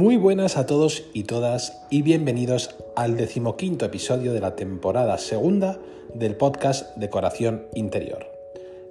Muy buenas a todos y todas y bienvenidos al decimoquinto episodio de la temporada segunda del podcast Decoración Interior.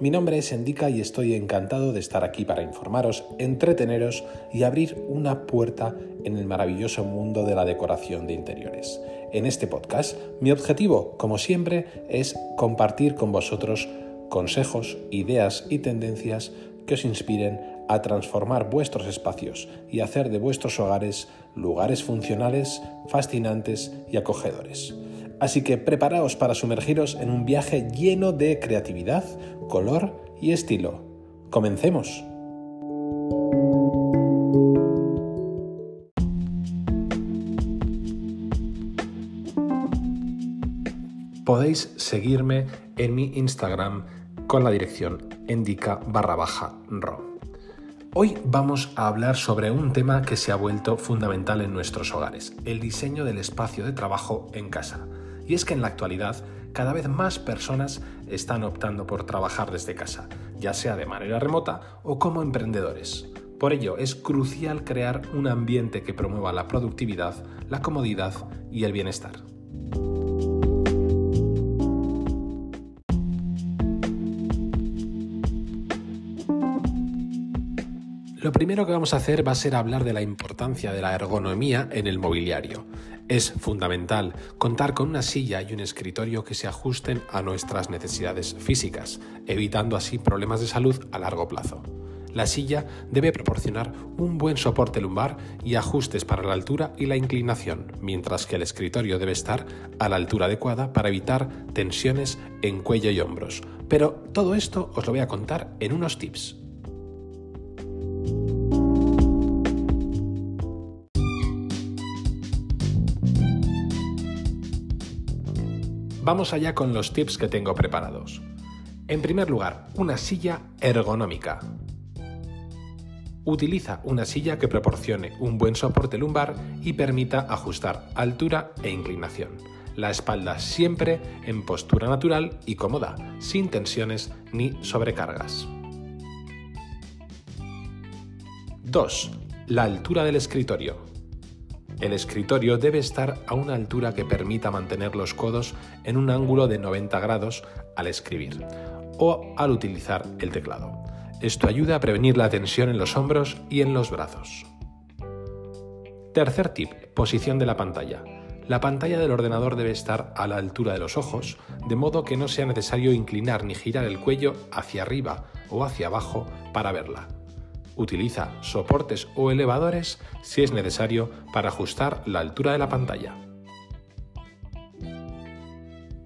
Mi nombre es Endica y estoy encantado de estar aquí para informaros, entreteneros y abrir una puerta en el maravilloso mundo de la decoración de interiores. En este podcast, mi objetivo, como siempre, es compartir con vosotros consejos, ideas y tendencias que os inspiren a transformar vuestros espacios y hacer de vuestros hogares lugares funcionales, fascinantes y acogedores. Así que preparaos para sumergiros en un viaje lleno de creatividad, color y estilo. Comencemos. Podéis seguirme en mi Instagram con la dirección endica barra baja ro. Hoy vamos a hablar sobre un tema que se ha vuelto fundamental en nuestros hogares, el diseño del espacio de trabajo en casa. Y es que en la actualidad cada vez más personas están optando por trabajar desde casa, ya sea de manera remota o como emprendedores. Por ello es crucial crear un ambiente que promueva la productividad, la comodidad y el bienestar. Lo primero que vamos a hacer va a ser hablar de la importancia de la ergonomía en el mobiliario. Es fundamental contar con una silla y un escritorio que se ajusten a nuestras necesidades físicas, evitando así problemas de salud a largo plazo. La silla debe proporcionar un buen soporte lumbar y ajustes para la altura y la inclinación, mientras que el escritorio debe estar a la altura adecuada para evitar tensiones en cuello y hombros. Pero todo esto os lo voy a contar en unos tips. Vamos allá con los tips que tengo preparados. En primer lugar, una silla ergonómica. Utiliza una silla que proporcione un buen soporte lumbar y permita ajustar altura e inclinación. La espalda siempre en postura natural y cómoda, sin tensiones ni sobrecargas. 2. La altura del escritorio. El escritorio debe estar a una altura que permita mantener los codos en un ángulo de 90 grados al escribir o al utilizar el teclado. Esto ayuda a prevenir la tensión en los hombros y en los brazos. Tercer tip, posición de la pantalla. La pantalla del ordenador debe estar a la altura de los ojos, de modo que no sea necesario inclinar ni girar el cuello hacia arriba o hacia abajo para verla. Utiliza soportes o elevadores si es necesario para ajustar la altura de la pantalla.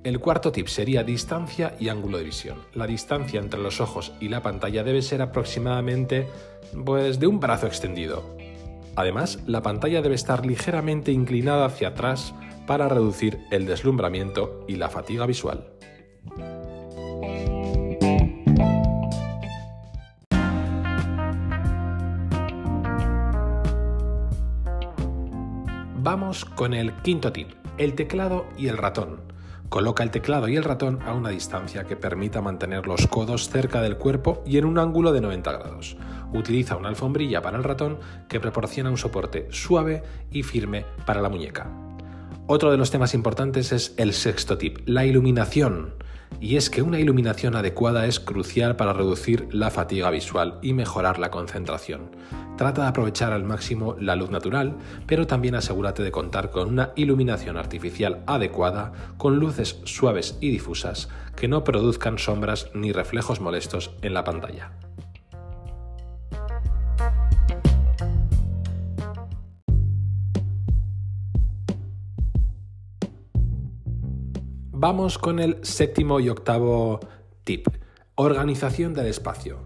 El cuarto tip sería distancia y ángulo de visión. La distancia entre los ojos y la pantalla debe ser aproximadamente pues de un brazo extendido. Además, la pantalla debe estar ligeramente inclinada hacia atrás para reducir el deslumbramiento y la fatiga visual. Vamos con el quinto tip, el teclado y el ratón. Coloca el teclado y el ratón a una distancia que permita mantener los codos cerca del cuerpo y en un ángulo de 90 grados. Utiliza una alfombrilla para el ratón que proporciona un soporte suave y firme para la muñeca. Otro de los temas importantes es el sexto tip, la iluminación. Y es que una iluminación adecuada es crucial para reducir la fatiga visual y mejorar la concentración. Trata de aprovechar al máximo la luz natural, pero también asegúrate de contar con una iluminación artificial adecuada, con luces suaves y difusas que no produzcan sombras ni reflejos molestos en la pantalla. Vamos con el séptimo y octavo tip, organización del espacio.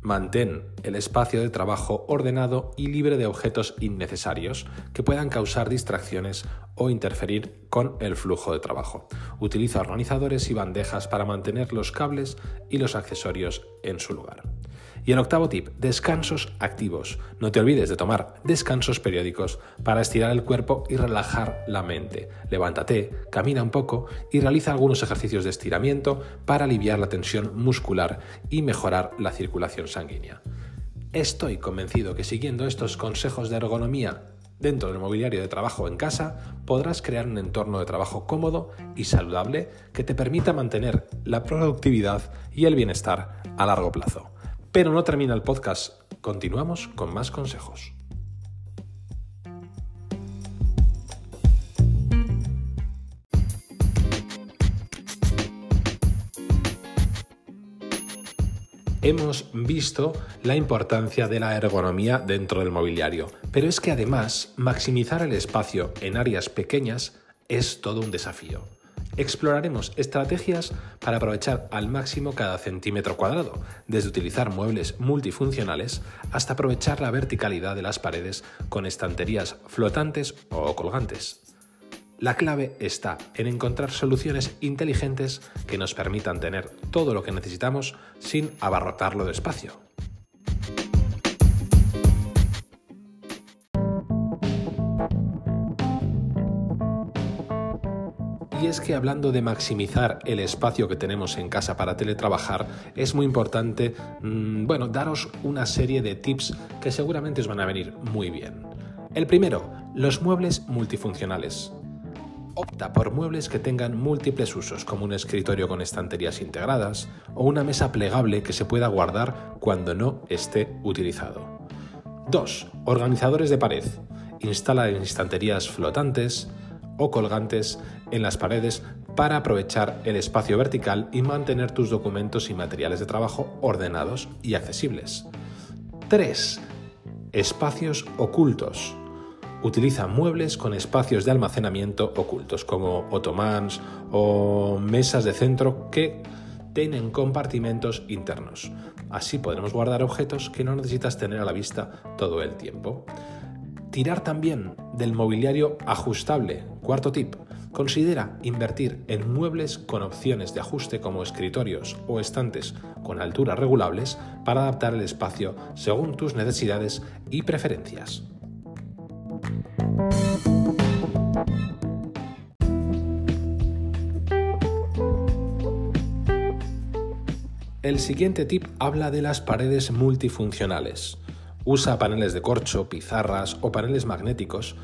Mantén el espacio de trabajo ordenado y libre de objetos innecesarios que puedan causar distracciones o interferir con el flujo de trabajo. Utiliza organizadores y bandejas para mantener los cables y los accesorios en su lugar. Y el octavo tip, descansos activos. No te olvides de tomar descansos periódicos para estirar el cuerpo y relajar la mente. Levántate, camina un poco y realiza algunos ejercicios de estiramiento para aliviar la tensión muscular y mejorar la circulación sanguínea. Estoy convencido que siguiendo estos consejos de ergonomía Dentro del mobiliario de trabajo en casa podrás crear un entorno de trabajo cómodo y saludable que te permita mantener la productividad y el bienestar a largo plazo. Pero no termina el podcast, continuamos con más consejos. hemos visto la importancia de la ergonomía dentro del mobiliario, pero es que además maximizar el espacio en áreas pequeñas es todo un desafío. Exploraremos estrategias para aprovechar al máximo cada centímetro cuadrado, desde utilizar muebles multifuncionales hasta aprovechar la verticalidad de las paredes con estanterías flotantes o colgantes. La clave está en encontrar soluciones inteligentes que nos permitan tener todo lo que necesitamos sin abarrotarlo de espacio. Y es que hablando de maximizar el espacio que tenemos en casa para teletrabajar, es muy importante, mm, bueno, daros una serie de tips que seguramente os van a venir muy bien. El primero, los muebles multifuncionales. Opta por muebles que tengan múltiples usos, como un escritorio con estanterías integradas o una mesa plegable que se pueda guardar cuando no esté utilizado. 2. Organizadores de pared. Instala estanterías flotantes o colgantes en las paredes para aprovechar el espacio vertical y mantener tus documentos y materiales de trabajo ordenados y accesibles. 3. Espacios ocultos. Utiliza muebles con espacios de almacenamiento ocultos, como otomans o mesas de centro que tienen compartimentos internos. Así podremos guardar objetos que no necesitas tener a la vista todo el tiempo. Tirar también del mobiliario ajustable. Cuarto tip. Considera invertir en muebles con opciones de ajuste como escritorios o estantes con alturas regulables para adaptar el espacio según tus necesidades y preferencias. El siguiente tip habla de las paredes multifuncionales. Usa paneles de corcho, pizarras o paneles magnéticos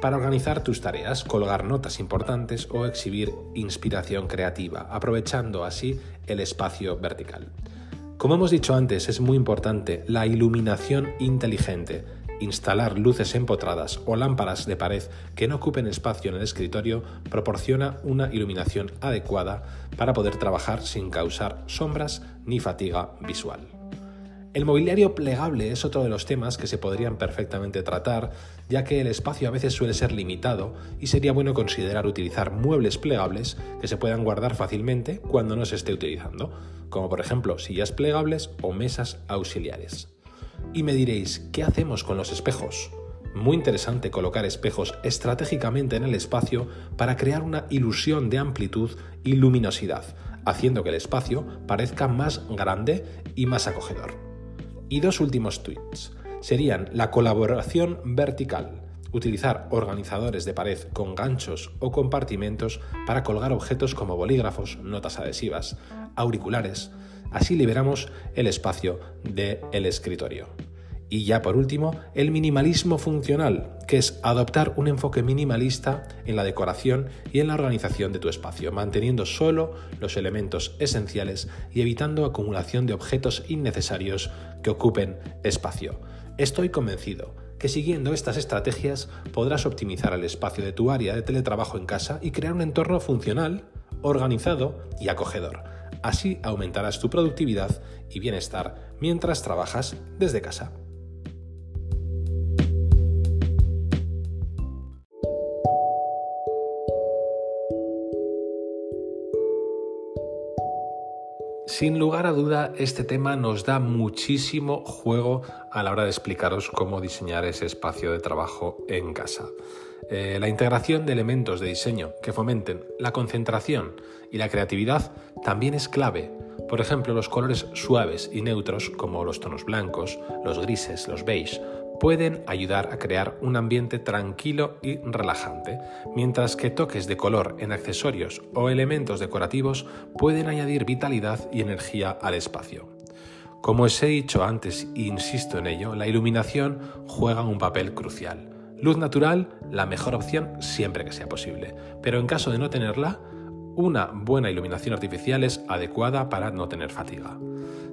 para organizar tus tareas, colgar notas importantes o exhibir inspiración creativa, aprovechando así el espacio vertical. Como hemos dicho antes, es muy importante la iluminación inteligente Instalar luces empotradas o lámparas de pared que no ocupen espacio en el escritorio proporciona una iluminación adecuada para poder trabajar sin causar sombras ni fatiga visual. El mobiliario plegable es otro de los temas que se podrían perfectamente tratar, ya que el espacio a veces suele ser limitado y sería bueno considerar utilizar muebles plegables que se puedan guardar fácilmente cuando no se esté utilizando, como por ejemplo sillas plegables o mesas auxiliares. Y me diréis, ¿qué hacemos con los espejos? Muy interesante colocar espejos estratégicamente en el espacio para crear una ilusión de amplitud y luminosidad, haciendo que el espacio parezca más grande y más acogedor. Y dos últimos tweets serían la colaboración vertical, utilizar organizadores de pared con ganchos o compartimentos para colgar objetos como bolígrafos, notas adhesivas, auriculares, Así liberamos el espacio del escritorio. Y ya por último, el minimalismo funcional, que es adoptar un enfoque minimalista en la decoración y en la organización de tu espacio, manteniendo solo los elementos esenciales y evitando acumulación de objetos innecesarios que ocupen espacio. Estoy convencido que siguiendo estas estrategias podrás optimizar el espacio de tu área de teletrabajo en casa y crear un entorno funcional, organizado y acogedor Así aumentarás tu productividad y bienestar mientras trabajas desde casa. Sin lugar a duda, este tema nos da muchísimo juego a la hora de explicaros cómo diseñar ese espacio de trabajo en casa. Eh, la integración de elementos de diseño que fomenten la concentración y la creatividad también es clave. Por ejemplo, los colores suaves y neutros, como los tonos blancos, los grises, los beige, pueden ayudar a crear un ambiente tranquilo y relajante, mientras que toques de color en accesorios o elementos decorativos pueden añadir vitalidad y energía al espacio. Como os he dicho antes e insisto en ello, la iluminación juega un papel crucial. Luz natural, la mejor opción siempre que sea posible, pero en caso de no tenerla, una buena iluminación artificial es adecuada para no tener fatiga.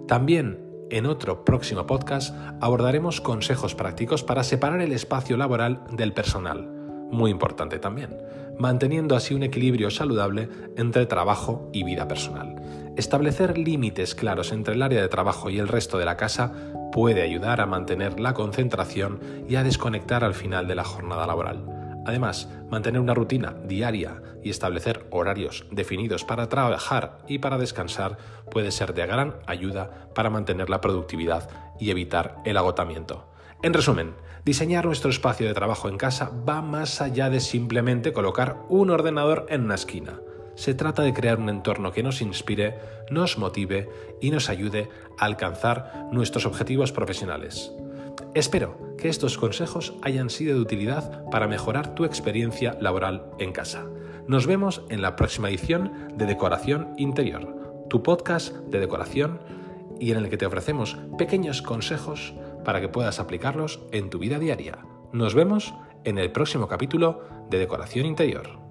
También en otro próximo podcast abordaremos consejos prácticos para separar el espacio laboral del personal, muy importante también, manteniendo así un equilibrio saludable entre trabajo y vida personal. Establecer límites claros entre el área de trabajo y el resto de la casa puede ayudar a mantener la concentración y a desconectar al final de la jornada laboral. Además, mantener una rutina diaria y establecer horarios definidos para trabajar y para descansar puede ser de gran ayuda para mantener la productividad y evitar el agotamiento. En resumen, diseñar nuestro espacio de trabajo en casa va más allá de simplemente colocar un ordenador en una esquina se trata de crear un entorno que nos inspire, nos motive y nos ayude a alcanzar nuestros objetivos profesionales. Espero que estos consejos hayan sido de utilidad para mejorar tu experiencia laboral en casa. Nos vemos en la próxima edición de Decoración Interior, tu podcast de decoración y en el que te ofrecemos pequeños consejos para que puedas aplicarlos en tu vida diaria. Nos vemos en el próximo capítulo de Decoración Interior.